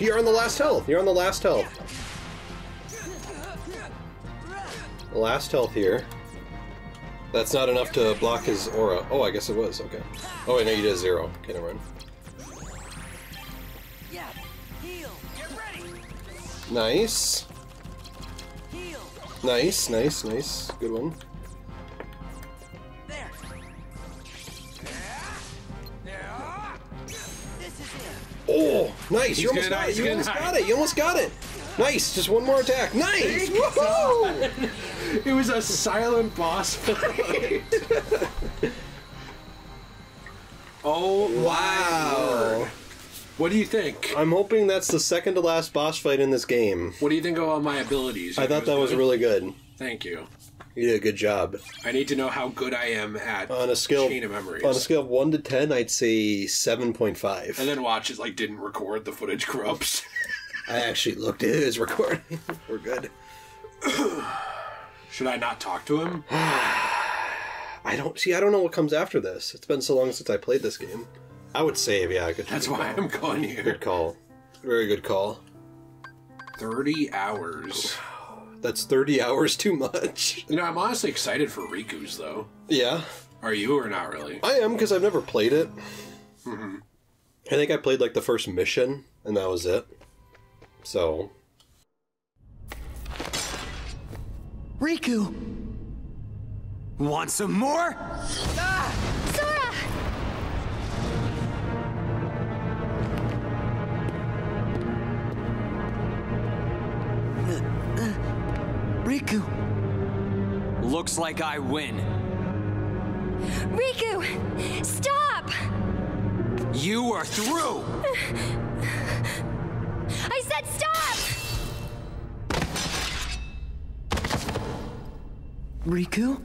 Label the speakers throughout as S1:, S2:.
S1: You're on the last health. You're on the last health. Last health here. That's not enough to block his aura. Oh, I guess it was. Okay. Oh, wait, no, you did zero. Okay, never mind. Nice. Nice, nice, nice. Good one. Oh, nice!
S2: He's
S1: you almost got it. You almost got it. You almost got it. Nice. Just one more attack. Nice. Woohoo!
S2: It was a silent boss fight. oh
S1: Wow.
S2: What do you think?
S1: I'm hoping that's the second to last boss fight in this game.
S2: What do you think of all my abilities?
S1: I thought that was
S2: good?
S1: really good.
S2: Thank you.
S1: You did a good job.
S2: I need to know how good I am at
S1: On a scale
S2: chain of memories.
S1: on a scale of one to ten, I'd say seven point five.
S2: and then watch it like didn't record the footage corrupts.
S1: I actually looked at his recording. We're good.
S2: Should I not talk to him?
S1: I don't see. I don't know what comes after this. It's been so long since I played this game. I would save. Yeah, good.
S2: That's why
S1: call.
S2: I'm going here.
S1: Good call. Very good call.
S2: Thirty hours.
S1: That's thirty hours too much.
S2: You know, I'm honestly excited for Riku's though.
S1: Yeah,
S2: Are you or not really?
S1: I am because I've never played it.
S2: Mm-hmm.
S1: I think I played like the first mission, and that was it. So
S3: Riku. Want some more?
S4: Sora!
S3: Looks like I win.
S4: Riku! Stop!
S3: You are through.
S4: I said stop!
S3: Riku?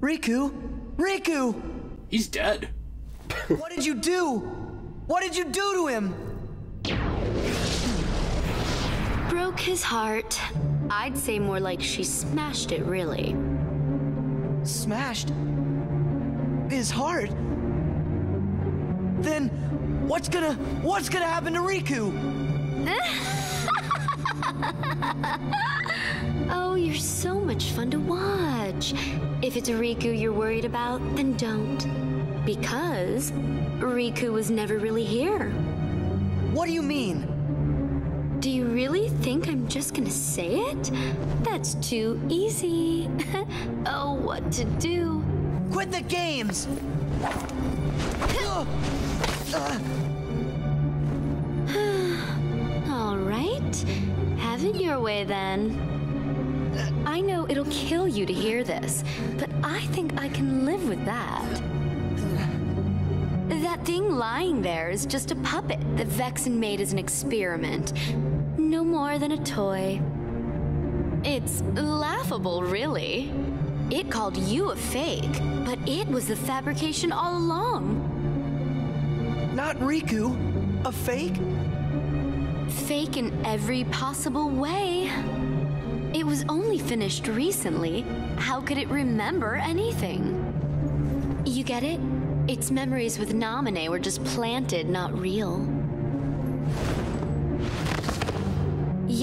S3: Riku? Riku!
S2: He's dead.
S3: What did you do? What did you do to him?
S4: Broke his heart. I'd say more like she smashed it, really.
S3: Smashed his heart. Then what's gonna what's gonna happen to Riku?
S4: Oh, you're so much fun to watch. If it's Riku you're worried about, then don't. Because Riku was never really here.
S3: What do you mean?
S4: Really think I'm just gonna say it? That's too easy. oh, what to do?
S3: Quit the games!
S4: All right. Have it your way then. I know it'll kill you to hear this, but I think I can live with that. That thing lying there is just a puppet that Vexen made as an experiment. No more than a toy. It's laughable, really. It called you a fake, but it was the fabrication all along.
S3: not Riku. A fake?
S4: Fake in every possible way. It was only finished recently. How could it remember anything? You get it? Its memories with Namine were just planted, not real.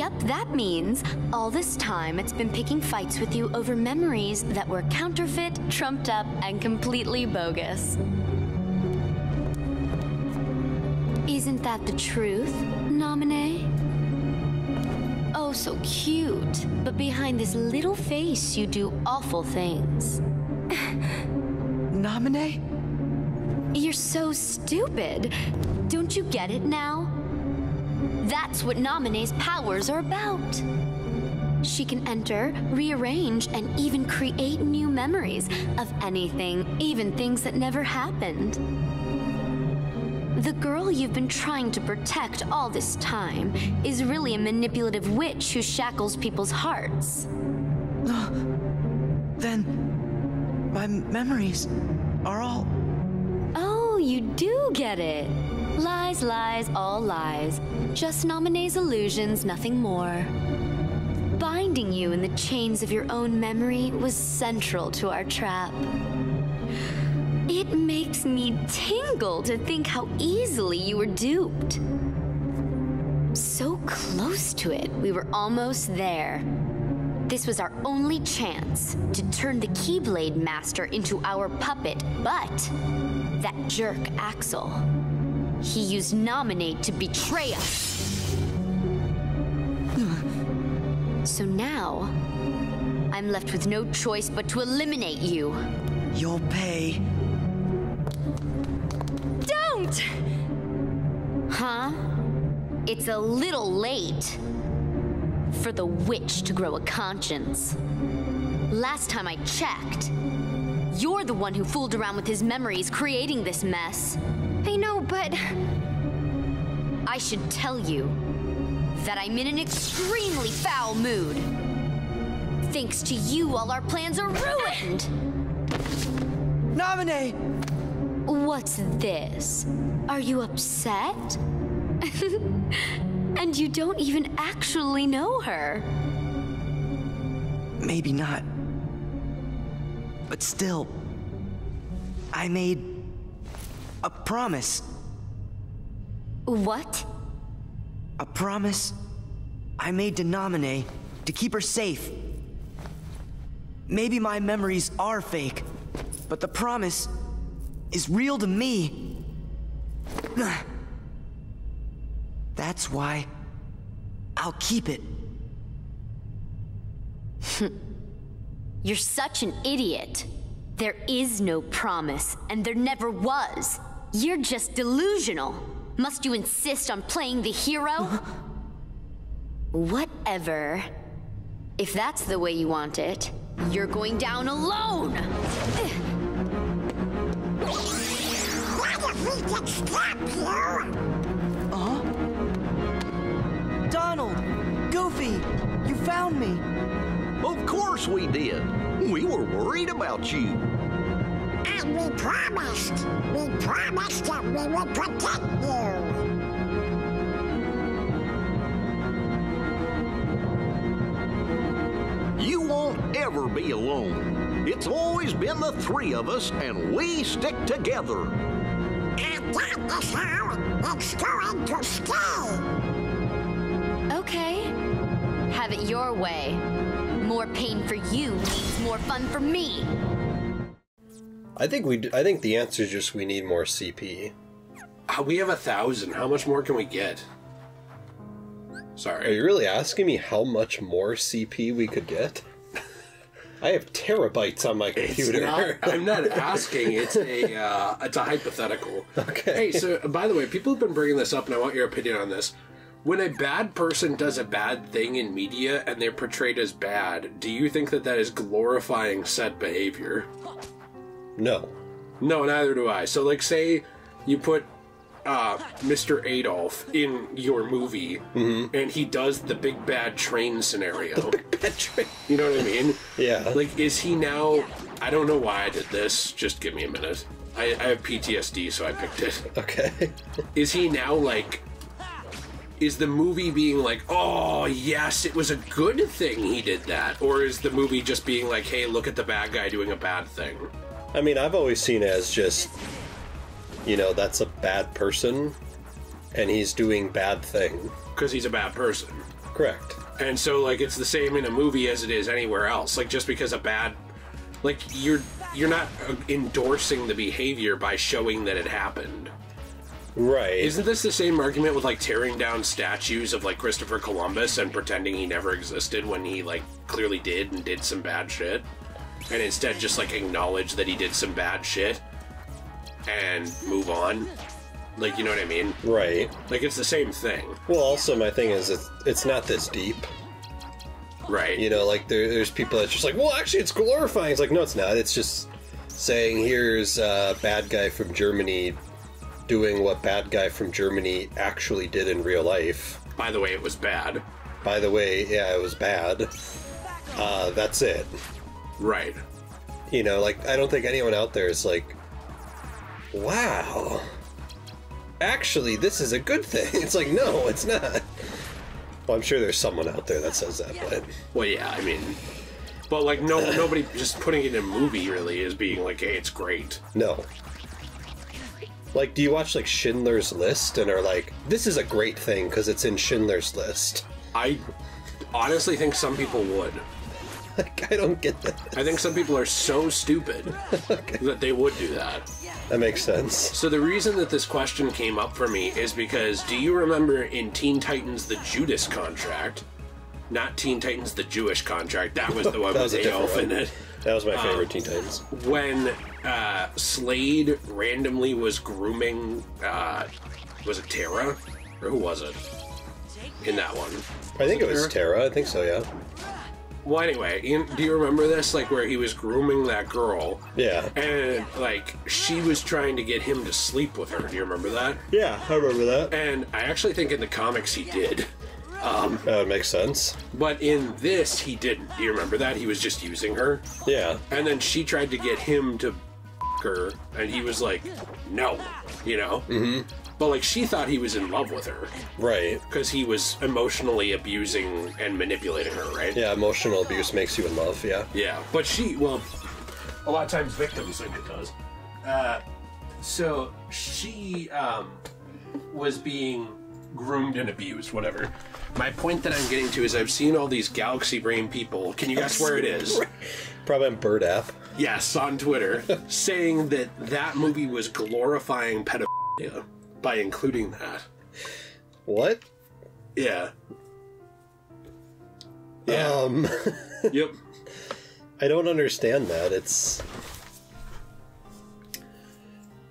S4: Yup, that means all this time it's been picking fights with you over memories that were counterfeit, trumped up, and completely bogus. Isn't that the truth, Namine? Oh, so cute. But behind this little face, you do awful things.
S3: Namine?
S4: You're so stupid. Don't you get it now? That's what Namine's powers are about. She can enter, rearrange, and even create new memories of anything, even things that never happened. The girl you've been trying to protect all this time is really a manipulative witch who shackles people's hearts.
S3: Then my memories are all
S4: Oh, you do get it. Lies, lies, all lies. Just Namine's illusions, nothing more. Binding you in the chains of your own memory was central to our trap. It makes me tingle to think how easily you were duped. So close to it. We were almost there. This was our only chance to turn the Keyblade Master into our puppet, but that jerk Axel, he used Namine to betray us. So now, I'm left with no choice but to eliminate you.
S3: You'll pay.
S4: Don't! Huh? It's a little late for the witch to grow a conscience. Last time I checked, you're the one who fooled around with his memories, creating this mess. I know, but. I should tell you that I'm in an extremely foul mood. Thanks to you, all our plans are ruined!
S3: Namine!
S4: What's this? Are you upset? and you don't even actually know her.
S3: Maybe not. But still, I made a promise.
S4: What?
S3: A promise I made to Namine to keep her safe. Maybe my memories are fake, but the promise is real to me. That's why I'll keep it.
S4: You're such an idiot. There is no promise, and there never was. You're just delusional. Must you insist on playing the hero? Whatever. If that's the way you want it, you're going down alone!
S5: What if we could stop you?
S3: Donald! Goofy! You found me!
S6: Of course we did. We were worried about you.
S5: And we promised. We promised that we would protect you.
S6: You won't ever be alone. It's always been the three of us, and we stick together.
S5: And that is how it's going to stay.
S4: Okay. Have it your way. More pain for you means more fun for me.
S1: I think we. I think the answer is just we need more CP.
S2: Ah, we have a thousand. How much more can we get? Sorry.
S1: Are you really asking me how much more CP we could get? I have terabytes on my
S2: It's
S1: computer.
S2: not, I'm not asking. It's a uh, it's a hypothetical.
S1: Okay.
S2: Hey, so by the way, people have been bringing this up, and I want your opinion on this. When a bad person does a bad thing in media and they're portrayed as bad, do you think that that is glorifying said behavior?
S1: No.
S2: No, neither do I. So, like, say you put uh, Mr. Adolf in your movie, and he does the big bad train scenario. bad train. You know what I mean?
S1: Yeah.
S2: Like, is he now? I don't know why I did this. Just give me a minute. I, I have PTSD, so I picked it.
S1: Okay.
S2: Is he now like? Is the movie being like, oh yes, it was a good thing he did that, or is the movie just being like, hey, look at the bad guy doing a bad thing?
S1: I mean, I've always seen it as just, you know, that's a bad person, and he's doing bad thing.
S2: Because he's a bad person.
S1: Correct.
S2: And so like it's the same in a movie as it is anywhere else. Like just because a bad like you're you're not uh, endorsing the behavior by showing that it happened.
S1: Right.
S2: Isn't this the same argument with like tearing down statues of like Christopher Columbus and pretending he never existed when he like clearly did and did some bad shit? And instead just like acknowledge that he did some bad shit and move on? Like you know what I mean?
S1: right.
S2: Like it's the same thing.
S1: Well, also my thing is it's it's not this deep.
S2: Right.
S1: You know, like there, there's people that's just like, well, actually, it's glorifying. It's like, no, it's not. It's just saying here's a bad guy from Germany doing what bad guy from Germany actually did in real life.
S2: By the way, it was bad.
S1: By the way, yeah, it was bad. Uh, that's it.
S2: Right.
S1: You know, like I don't think anyone out there is like, wow. Actually, this is a good thing. It's like, no, it's not. Well, I'm sure there's someone out there that says that, but
S2: Well, yeah, I mean, but like no nobody just putting it in a movie really is being like, hey, it's great.
S1: no. Like, do you watch like Schindler's List and are like, this is a great thing because it's in Schindler's List?
S2: I honestly think some people would.
S1: Like, I don't get that.
S2: I think some people are so stupid that they would do that.
S1: That makes sense.
S2: So the reason that this question came up for me is because do you remember in Teen Titans the Judas contract? Not Teen Titans the Jewish contract. That was the one
S1: That
S2: with
S1: was a different
S2: Aelf in it.
S1: That was my favorite Teen Titans.
S2: When uh, Slade randomly was grooming, uh, was it Tara? Or who was it? In that one.
S1: I think it was Tara. I think so. Yeah.
S2: Well, anyway, you- do you remember this? Like where he was grooming that girl,
S1: Yeah.
S2: and like she was trying to get him to sleep with her. Do you remember that?
S1: Yeah, I remember that.
S2: And I actually think in the comics he did,
S1: That makes sense.
S2: but in this he didn't. Do you remember that? He was just using her,
S1: Yeah.
S2: and then she tried to get him to her, and he was like, "No," you know. Mm-hmm. But like she thought he was in love with her
S1: Right.
S2: because he was emotionally abusing and manipulating her, right?
S1: Yeah, emotional abuse makes you in love. Yeah.
S2: Yeah, but she, well, a lot of times victims think it does. Uh, so she um, was being groomed and abused, whatever. My point that I'm getting to is I've seen all these galaxy brain people. Can you guess where it is?
S1: Probably on Bird app.
S2: Yes, on Twitter, saying that that movie was glorifying pedophilia by including that.
S1: What?
S2: Yeah. Yeah.
S1: Um,
S2: yep.
S1: I don't understand that. It's.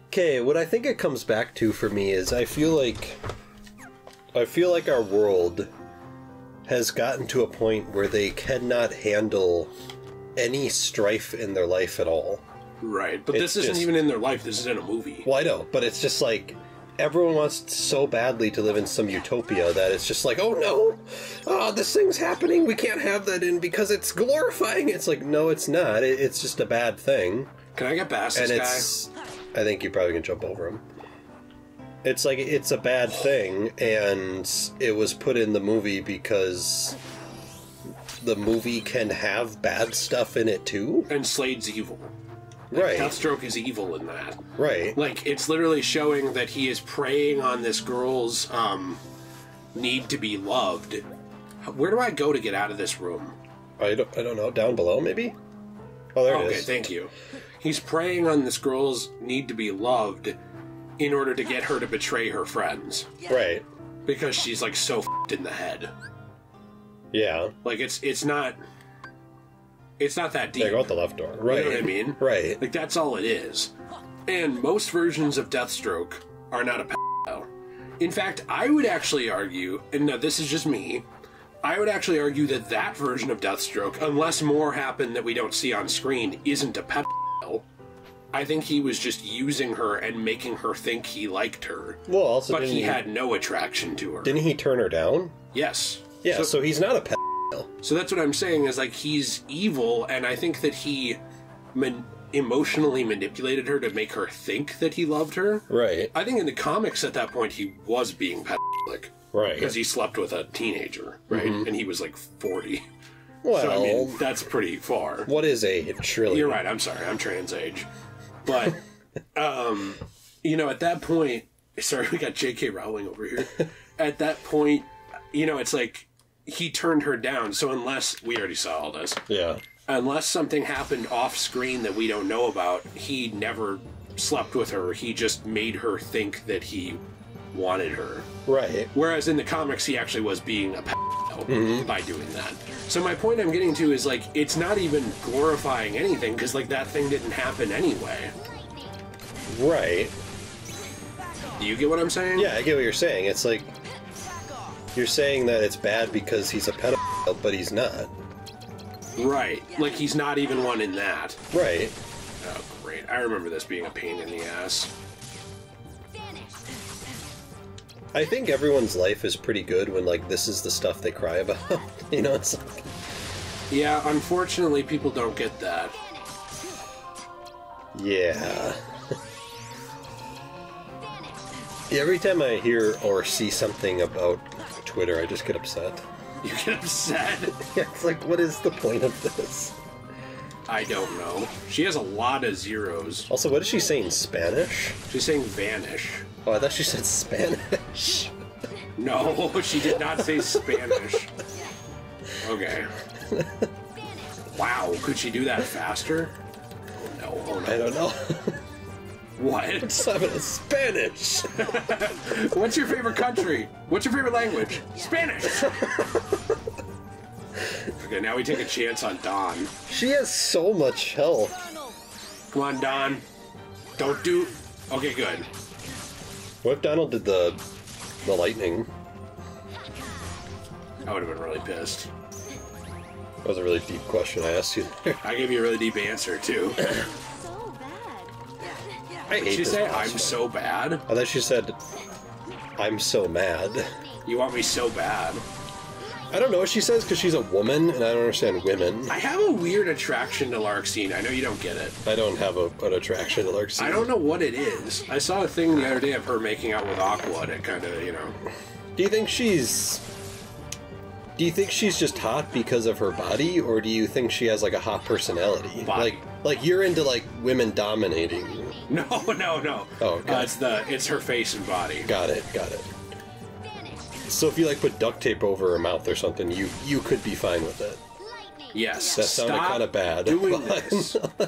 S1: Okay, what I think it comes back to for me is I feel like. I feel like our world has gotten to a point where they cannot handle any strife in their life at all.
S2: Right, but
S1: It's
S2: this isn't
S1: just-
S2: even in their life. This is in a movie.
S1: Well, I know, but it's just like everyone wants so badly to live in some utopia that it's just like, oh no, oh, this thing's happening. We can't have that in because it's glorifying. It's like, no, it's not. It, it's just a bad thing,
S2: Can I get past this
S1: and
S2: guy?
S1: I think you probably can jump over him. It's like it's a bad thing, and it was put in the movie because the movie can have bad stuff in it too.
S2: And Slade's evil.
S1: Right,
S2: Deathstroke is evil in that.
S1: right.
S2: Like it's literally showing that he is preying on this girl's um need to be loved. Where do I go to get out of this room?
S1: I don't, I don't know. Down below, maybe. Oh, there it
S2: Okay, thank you. He's preying on this girl's need to be loved in order to get her to betray her friends
S1: Right.
S2: because she's like so fed in the head.
S1: Yeah.
S2: Like it's it's not it's not that deep.
S1: Yeah, go out the left door. Right.
S2: You know what I mean?
S1: Right.
S2: Like that's all it is. And most versions of Deathstroke are not a pedophile. In fact, I would actually argue, and now this is just me, I would actually argue that that version of Deathstroke, unless more happen that we don't see on screen, isn't a pedophile. I think he was just using her and making her think he liked her,
S1: Well, also
S2: but
S1: didn't
S2: he
S1: he,
S2: had no attraction to her.
S1: didn't he turn her down?
S2: Yes.
S1: Yeah.
S2: So-
S1: So, he's not a pet.
S2: So that's what I'm saying is like he's evil, and I think that he man- emotionally manipulated her to make her think that he loved her.
S1: Right.
S2: I think in the comics at that point he was being pedophilic
S1: Right.
S2: because he slept with a teenager, right? And he was like 40.
S1: well,
S2: So I mean, that's pretty far.
S1: what is a trillion?
S2: You're right. I'm sorry. I'm trans age, but um, you know, at that point, sorry, we got J.K. Rowling over here. at that point, you know, it's like he turned her down. So unless we already saw all this,
S1: Yeah.
S2: unless something happened off screen that we don't know about, he never slept with her. He just made her think that he wanted her.
S1: Right.
S2: Whereas in the comics, he actually was being a pedophile mm-hmm. by doing that. So my point I'm getting to is like it's not even glorifying anything because like that thing didn't happen anyway.
S1: Right.
S2: Do you get what I'm saying?
S1: Yeah, I get what you're saying. It's like you're saying that it's bad because he's a pedophile, but he's not.
S2: Right. Like he's not even one in that.
S1: Right.
S2: Oh, great. I remember this being a pain in the ass.
S1: I think everyone's life is pretty good when like this is the stuff they cry about. you know, it's like,
S2: Yeah, unfortunately, people don't get that.
S1: yeah. Yeah, Every time I hear or see something about Twitter, I just get upset.
S2: You get upset.
S1: Yeah, it's like, what is the point of this?
S2: I don't know. She has a lot of zeros.
S1: Also, what is she saying? Spanish?
S2: She's saying vanish.
S1: Oh, I thought she said Spanish.
S2: No, she did not say Spanish. Okay. Wow, could she do that faster? Oh no, oh
S1: I don't know.
S2: What?
S1: Seven is Spanish.
S2: What's your favorite country? What's your favorite language? Spanish! okay, now we take a chance on Don.
S1: She has so much health.
S2: Come on, Don. Don't do. Okay, good.
S1: What if Donald did the the lightning?
S2: I would have been really pissed.
S1: That was a really deep question I asked you.
S2: I gave you a really deep answer, too.
S4: So.
S1: I
S2: Did
S1: hate
S2: she
S1: this
S2: say,
S1: boss
S2: I'm so bad?
S1: I thought she said, I'm so mad.
S2: You want me so bad?
S1: I don't know what she says because she's a woman and I don't understand women.
S2: I have a weird attraction to Larxene. I know you don't get it.
S1: I don't have a, an attraction to Larxene.
S2: I don't know what it is. I saw a thing the other day of her making out with Aqua, and it kind of, you know.
S1: Do you think she's. Do you think she's just hot because of her body, or do you think she has like a hot personality?
S2: Body.
S1: Like, like you're into like women dominating.
S2: No, no, no.
S1: Oh, okay.
S2: Uh, it's the it's her face and body.
S1: Got it, got it. So if you like put duct tape over her mouth or something, you you could be fine with it.
S2: Yes.
S1: That sounded
S2: stop
S1: kinda bad,
S2: Doing this.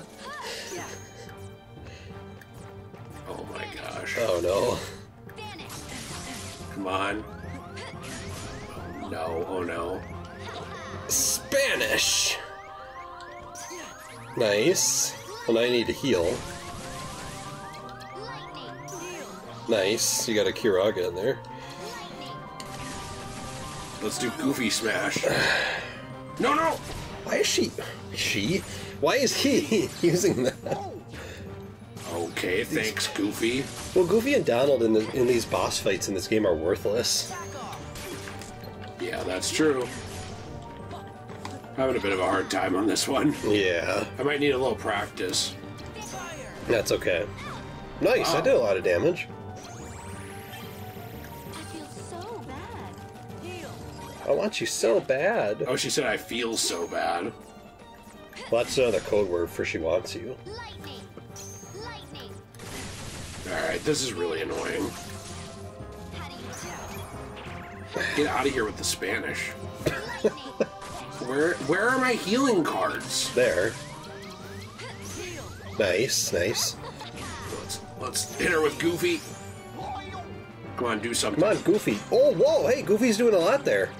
S2: oh my gosh.
S1: Oh no.
S2: Come on. Oh no, oh no.
S1: Spanish. Nice. Well, now I need to heal. Nice. You got a Curaga in there.
S2: Let's do Goofy Smash. No, no!
S1: Why is she? She? Why is he using that?
S2: Okay, thanks, Goofy.
S1: Well, Goofy and Donald in the, in these boss fights in this game are worthless.
S2: Yeah, that's true. Having a bit of a hard time on this one.
S1: Yeah,
S2: I might need a little practice.
S1: that's okay. Nice. I did a lot of damage.
S4: I so.
S1: I want you so bad.
S2: Oh, she said I feel so bad.
S1: Well, that's another code word for she wants you.
S4: Lightning. Lightning.
S2: Alright, this is really annoying.
S4: How do you
S2: Get out of here with the Spanish. Where where are my healing cards?
S1: There. Nice, nice.
S2: Let's let's hit her with Goofy. Come on, do something.
S1: Come on, Goofy. Oh, whoa, hey, Goofy's doing a lot there.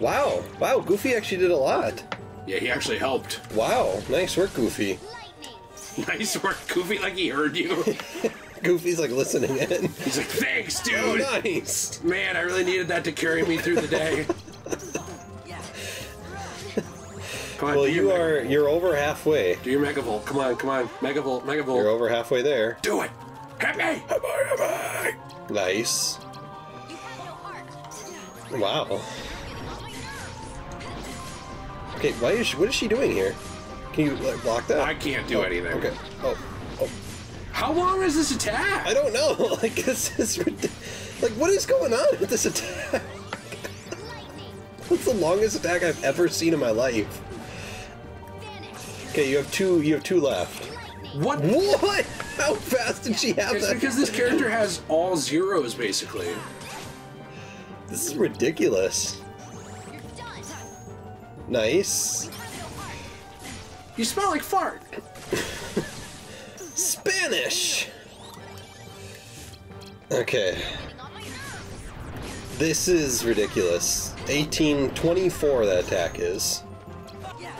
S1: Wow, wow, Goofy actually did a lot.
S2: Yeah, he actually helped.
S1: Wow, nice work, Goofy.
S2: Nice work, Goofy, like he heard you.
S1: Goofy's like listening in.
S2: He's like, thanks,
S1: Oh,
S2: dude.
S1: nice.
S2: Man, I really needed that to carry me through the day. Come on,
S1: Well, you
S2: Mega-
S1: are, you're over halfway.
S2: Do your Megavolt. Come on, come on. Megavolt, Megavolt.
S1: You're over halfway there.
S2: Do it. Hit me.
S1: Nice. Wow. Okay, why is she, what is she doing here? Can you like, block that?
S2: I can't do
S1: Oh,
S2: anything.
S1: Okay. Oh, oh,
S2: How long is this attack?
S1: I don't know. Like this is like what is going on with this attack? What's the longest attack I've ever seen in my life? Okay, you have two. You have two left.
S2: What?
S1: What? How fast did she have
S2: It's
S1: that?
S2: because this character has all zeros, basically.
S1: This is ridiculous. Nice.
S2: You smell like fart.
S1: Spanish. Okay. This is ridiculous. 1824 that attack is.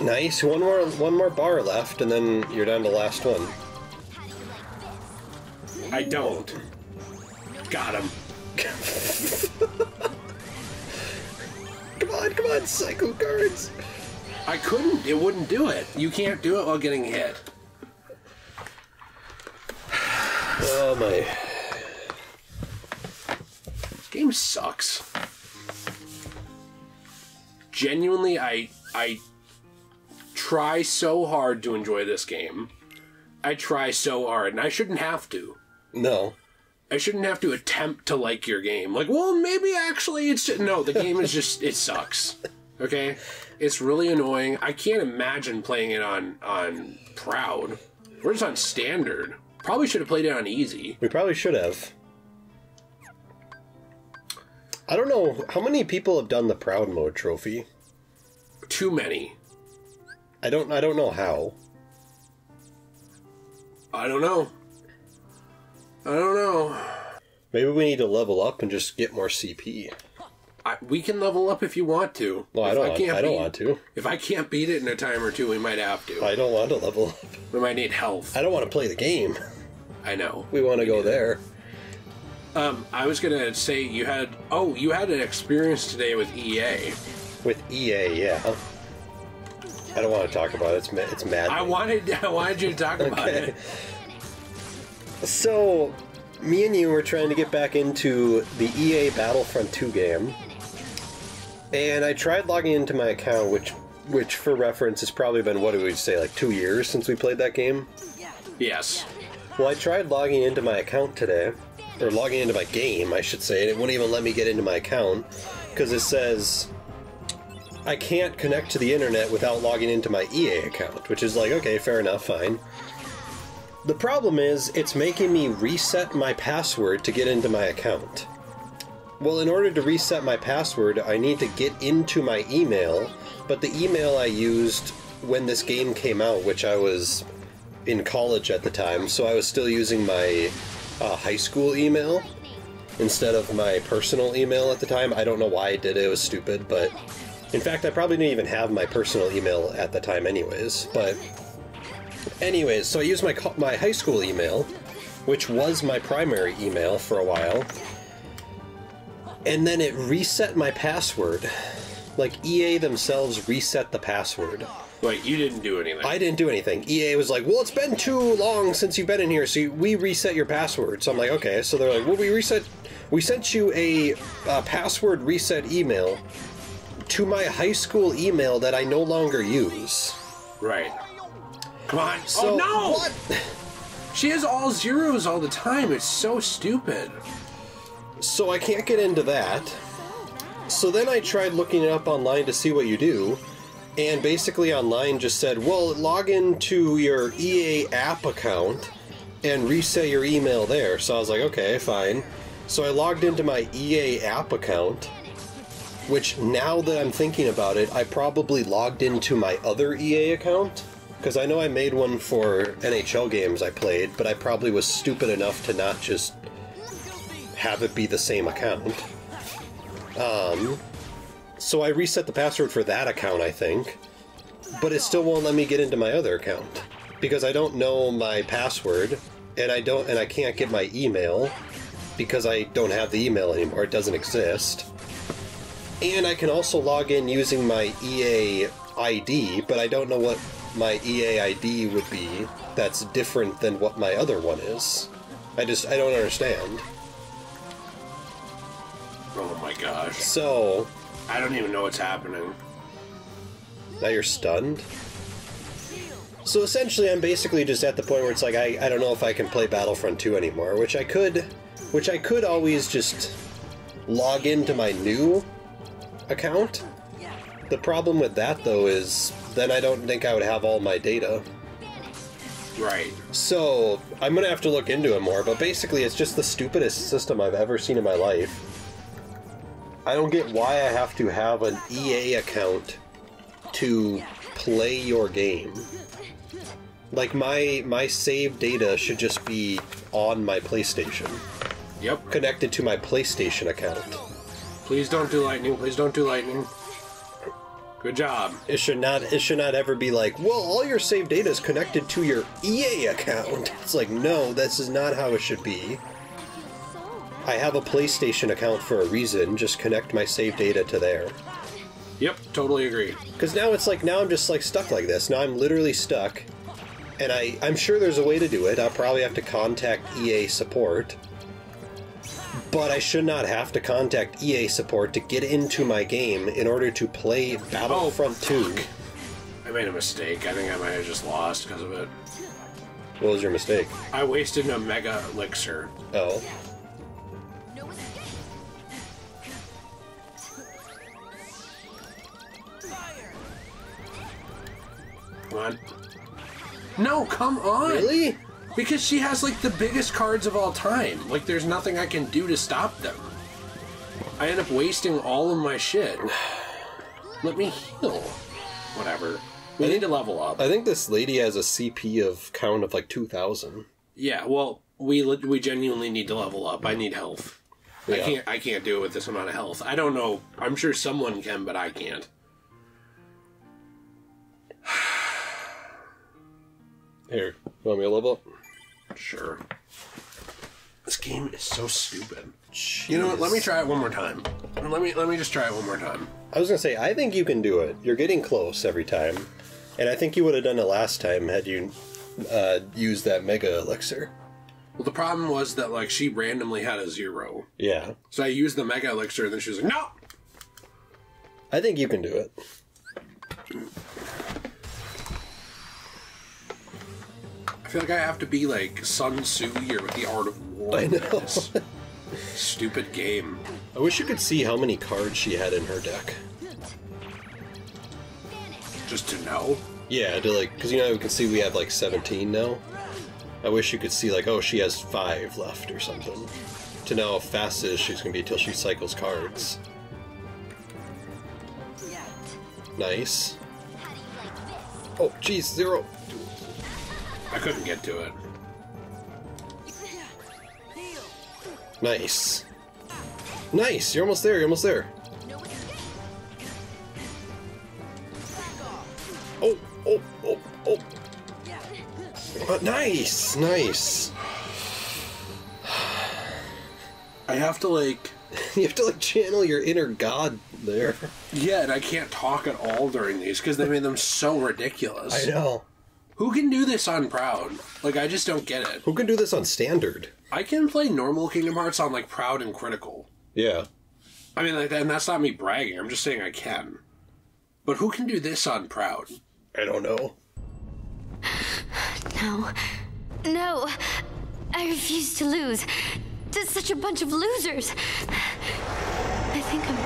S1: Nice. One more one more bar left and then you're down to last one.
S2: I don't. Got him.
S1: Come on, come on, psycho cards.
S2: I couldn't. It wouldn't do it. You can't do it while getting hit.
S1: Oh my.
S2: Game sucks. Genuinely, I I try so hard to enjoy this game. I try so hard, and I shouldn't have to.
S1: No.
S2: I shouldn't have to attempt to like your game. Like, well, maybe actually it's just, no. The game is just it sucks. Okay, it's really annoying. I can't imagine playing it on on proud. We're just on standard. Probably should have played it on easy.
S1: We probably should have. I don't know how many people have done the proud mode trophy.
S2: Too many.
S1: I don't. I don't know how.
S2: I don't know. I don't know.
S1: Maybe we need to level up and just get more CP.
S2: I, we can level up if you want to.
S1: Well, I don't. want, I don't
S2: beat-
S1: want to.
S2: If I can't beat it in a time or two, we might have to.
S1: I don't want to level up.
S2: we might need health.
S1: I don't want to play the game.
S2: I know.
S1: We want to go there.
S2: Um, I was gonna say you had. Oh, you had an experience today with EA.
S1: With EA, yeah. I don't want to talk about it. It's ma- it's mad.
S2: I wanted. I wanted you to talk about
S1: Okay.
S2: it.
S1: So, me and you were trying to get back into the EA Battlefront 2 game, and I tried logging into my account, which, which for reference, has probably been what do we say, like two years since we played that game.
S2: Yes.
S1: Well, I tried logging into my account today, or logging into my game, I should say, and it wouldn't even let me get into my account because it says I can't connect to the internet without logging into my EA account, which is like, okay, fair enough, fine. The problem is, it's making me reset my password to get into my account. Well, in order to reset my password, I need to get into my email, but the email I used when this game came out, which I was in college at the time, so I was still using my uh, high school email instead of my personal email at the time. I don't know why I did it, it was stupid, but in fact, I probably didn't even have my personal email at the time, anyways. But, anyways, so I used my, my high school email, which was my primary email for a while, and then it reset my password. Like, EA themselves reset the password.
S2: Wait, you didn't do anything.
S1: I didn't do anything. EA was like, "Well, it's been too long since you've been in here, so you- we reset your password." So I'm like, "Okay." So they're like, "Well, we reset. We sent you a uh, password reset email to my high school email that I no longer use."
S2: Right. Come on.
S1: So
S2: oh no!
S1: what?
S2: She has all zeros all the time. It's so stupid.
S1: So I can't get into that. So then I tried looking it up online to see what you do, and basically online just said, well, log into your EA app account and reset your email there. So I was like, okay, fine. So I logged into my EA app account, which now that I'm thinking about it, I probably logged into my other EA account. Because I know I made one for NHL games I played, but I probably was stupid enough to not just have it be the same account. Um, so I reset the password for that account, I think, but it still won't let me get into my other account because I don't know my password and I don't and I can't get my email because I don't have the email anymore. It doesn't exist. And I can also log in using my EA ID, but I don't know what my EA ID would be that's different than what my other one is. I just I don't understand.
S2: Oh my gosh.
S1: So,
S2: I don't even know what's happening.
S1: Now you're stunned? So essentially, I'm basically just at the point where it's like, I, I don't know if I can play Battlefront 2 anymore, which I could, which I could always just log into my new account. The problem with that, though, is then I don't think I would have all my data.
S2: Right.
S1: So I'm gonna have to look into it more, but basically, it's just the stupidest system I've ever seen in my life. I don't get why I have to have an EA account to play your game. Like my my save data should just be on my PlayStation,
S2: Yep.
S1: connected to my PlayStation account.
S2: Please don't do lightning. Please don't do lightning. Good job.
S1: It should not it should not ever be like, well, all your save data is connected to your EA account. It's like, no, this is not how it should be. I have a PlayStation account for a reason. Just connect my save data to there.
S2: Yep. Totally agree.
S1: Because now it's like now I'm just like stuck like this. Now I'm literally stuck, and I I'm sure there's a way to do it. I'll probably have to contact EA support, but I should not have to contact EA support to get into my game in order to play Battlefront 2.
S2: I made a mistake. I think I might have just lost because of it.
S1: What was your mistake?
S2: I wasted a mega elixir.
S1: Oh.
S2: What? No, come on.
S1: Really?
S2: Because she has like the biggest cards of all time. Like there's nothing I can do to stop them. I end up wasting all of my shit. Let me heal. Whatever. We need to level up.
S1: I think this lady has a CP of count of like 2,000.
S2: Yeah, well, we we genuinely need to level up. I need health.
S1: Yeah.
S2: I can't I can't do it with this amount of health. I don't know. I'm sure someone can, but I can't.
S1: Here, you want me to level up?
S2: Sure. This game is so stupid. You know what? Let me try it one more time. Let me let me just try it one more time.
S1: I was gonna say, I think you can do it. You're getting close every time, and I think you would have done it last time had you uh, used that mega elixir.
S2: Well, the problem was that like she randomly had a zero,
S1: Yeah,
S2: so I used the mega elixir, and then she was like, "No."
S1: I think you can do it.
S2: Feel like I have to be like Sun Tzu here with the art of war.
S1: I know.
S2: Stupid game.
S1: I wish you could see how many cards she had in her deck.
S2: Just to know.
S1: Yeah, to like, because you know, we can see we have like 17 now. I wish you could see, like, oh, she has five left or something. To know how fast it is she's gonna be till she cycles cards. Nice. Oh, jeez, zero.
S2: I couldn't get to it.
S1: Nice. Nice, you're almost there, you're almost there. Oh, oh, oh, oh. Uh, nice, nice.
S2: I have to like.
S1: You have to like channel your inner god there.
S2: Yeah, and I can't talk at all during these because they made them so ridiculous.
S1: I know.
S2: Who can do this on Proud? Like, I just don't get it.
S1: Who can do this on standard?
S2: I can play normal Kingdom Hearts on like Proud and Critical.
S1: Yeah.
S2: I mean, like, and that's not me bragging. I'm just saying I can. But who can do this on Proud?
S1: I don't know.
S4: No. No. I refuse to lose. There's such a bunch of losers. I think I'm.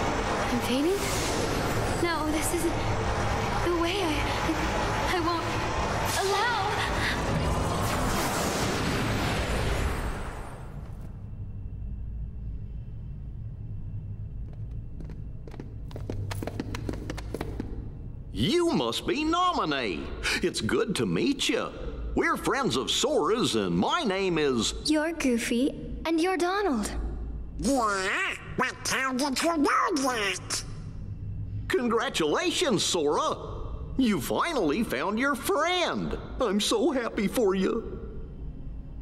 S4: I'm fainting? No, this isn't.
S6: You must be Namine. It's good to meet you. We're friends of Sora's, and my name is.
S4: You're Goofy, and you're Donald.
S5: Yeah? But how did you know that?
S6: Congratulations, Sora! You finally found your friend. I'm so happy for you.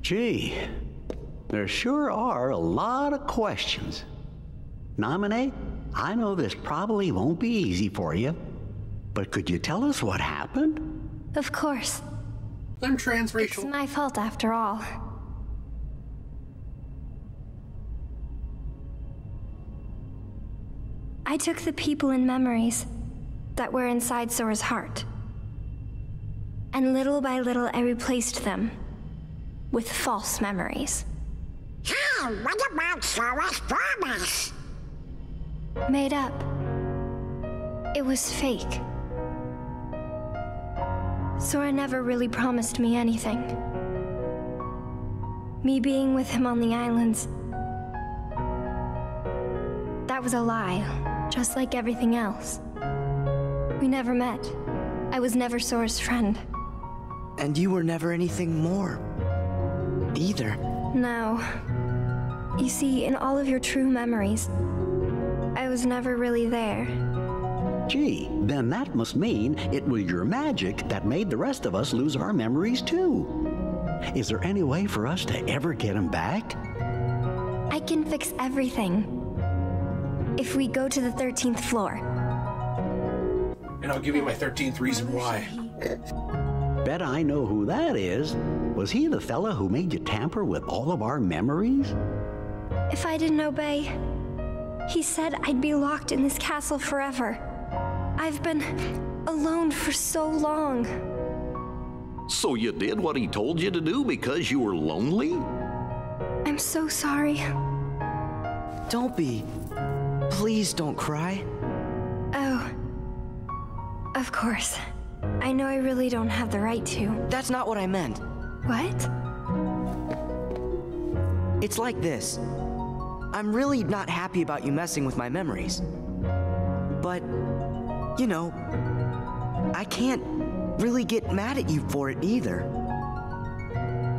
S7: Gee, there sure are a lot of questions. Namine, I know this probably won't be easy for you, but could you tell us what happened?
S4: Of course.
S2: I'm transracial.
S4: It's my fault after all. I took the people and memories that were inside Sora's heart. And little by little, I replaced them with false memories.
S5: Hey, what about Sora's promise?
S4: Made up. It was fake. Sora never really promised me anything. Me being with him on the islands. That was a lie, just like everything else. We never met. I was never Sora's friend.
S3: And you were never anything more. Either.
S4: No. You see, in all of your true memories, I was never really there.
S7: Gee, then that must mean it was your magic that made the rest of us lose our memories too. Is there any way for us to ever get them back?
S4: I can fix everything. If we go to the 13th floor.
S2: And I'll give you my 13th reason why.
S7: Bet I know who that is. Was he the fella who made you tamper with all of our memories?
S4: If I didn't obey, he said I'd be locked in this castle forever. I've been alone for so long.
S6: So you did what he told you to do because you were lonely?
S4: I'm so sorry.
S3: Don't be. Please don't cry.
S4: Oh. Of course.
S8: I know I really don't have the right to.
S3: That's not what I meant.
S8: What?
S3: It's like this. I'm really not happy about you messing with my memories. But, you know, I can't really get mad at you for it either.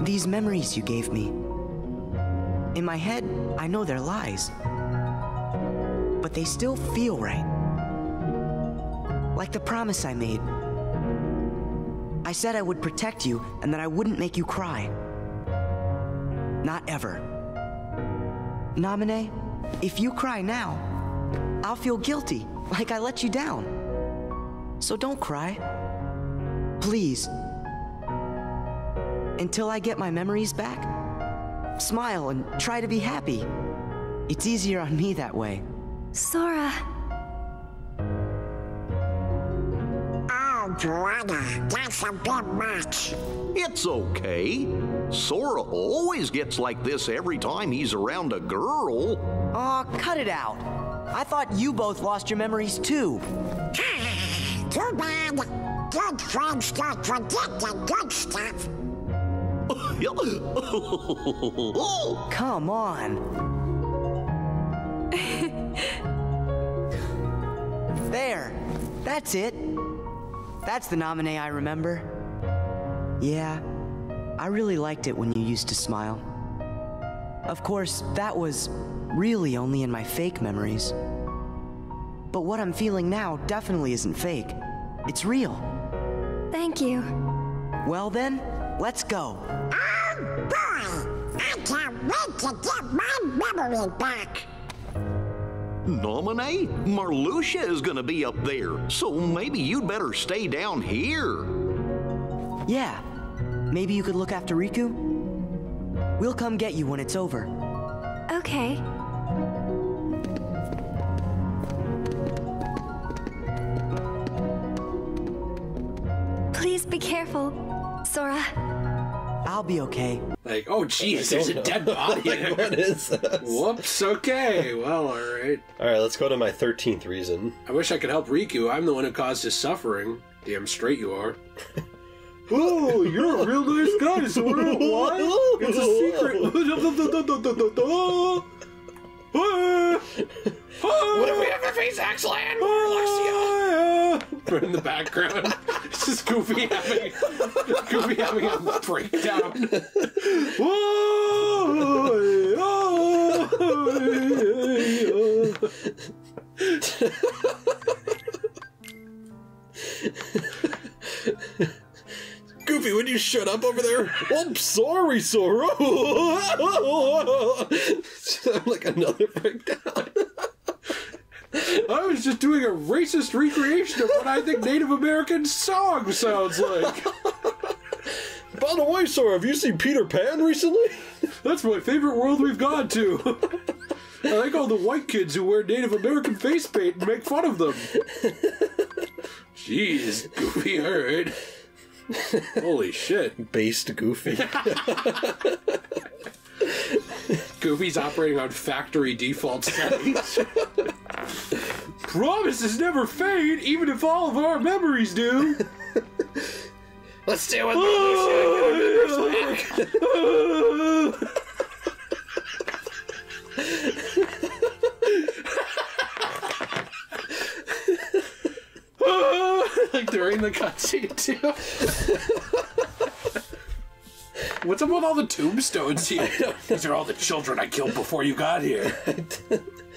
S3: These memories you gave me. In my head, I know they're lies. But they still feel right. Like the promise I made. I said I would protect you and that I wouldn't make you cry. Not ever. Namine, if you cry now, I'll feel guilty, like I let you down. So don't cry. Please. Until I get my memories back, smile and try to be happy. It's easier on me that way.
S8: Sora.
S5: Oh, brother, that's a bit much.
S6: It's okay. Sora always gets like this every time he's around a girl.
S3: Aw, cut it out. I thought you both lost your memories too.
S5: Too bad. Good friends don't forget the good stuff.
S3: Come on. there. That's it. That's the Namine I remember. Yeah, I really liked it when you used to smile. Of course, that was really only in my fake memories. But what I'm feeling now definitely isn't fake. It's real.
S8: Thank you.
S3: Well then, let's go.
S5: Oh, boy! I can't wait to get my memory back.
S6: Namine? Marluxia is gonna be up there, so maybe you'd better stay down here.
S3: Yeah, maybe you could look after Riku? We'll come get you when it's over.
S8: Okay. Careful, Sora.
S3: I'll be okay.
S2: Like, oh jeez, there's a dead body.
S1: Like, what is this?
S2: Whoops. Okay. Well, all right.
S1: All right, let's go to my 13th reason.
S2: I wish I could help Riku. I'm the one who caused his suffering. Damn straight you are.
S1: Oh, you're a real nice guy, Sora. What?
S2: It's a secret. what if we have our face Axelan or Alexia? in the background. It's just Goofy having Goofy having a breakdown.
S1: Goofy, would you shut up over there? I'm sorry, Sora. Like another breakdown.
S2: I was just doing a racist recreation of what I think Native American song sounds like.
S1: By the way, Sora, have you seen Peter Pan recently?
S2: That's my favorite world we've gone to. I like all the white kids who wear Native American face paint and make fun of them. Jeez, Goofy, alright. Holy shit.
S1: Based Goofy.
S2: Goofy's operating on factory default settings. Promises never fade, even if all of our memories do.
S1: Let's do it. Marluxia. Get our memories back.
S2: like during the cutscene too. What's up with all the tombstones here? These are all the children I killed before you got here.